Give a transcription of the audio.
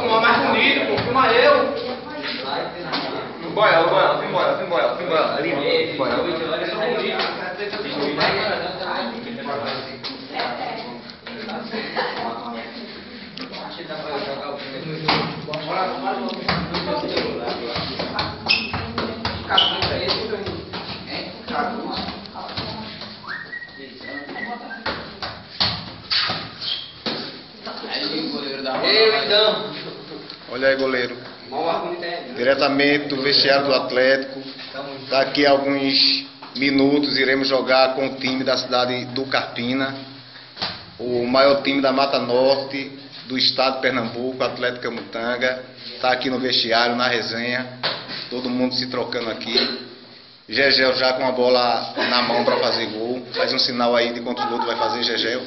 Filma mais bonito, pô. Filma eu. Embora, embora, embora, embora, embora. Ali, embora. Eu então. Olha aí, goleiro. Diretamente do vestiário do Atlético. Daqui a alguns minutos iremos jogar com o time da cidade do Carpina, o maior time da Mata Norte do estado de Pernambuco, Atlético Camutanga. Está aqui no vestiário, na resenha. Todo mundo se trocando aqui. Gegel já com a bola na mão para fazer gol. Faz um sinal aí de quantos gols vai fazer, Gegel.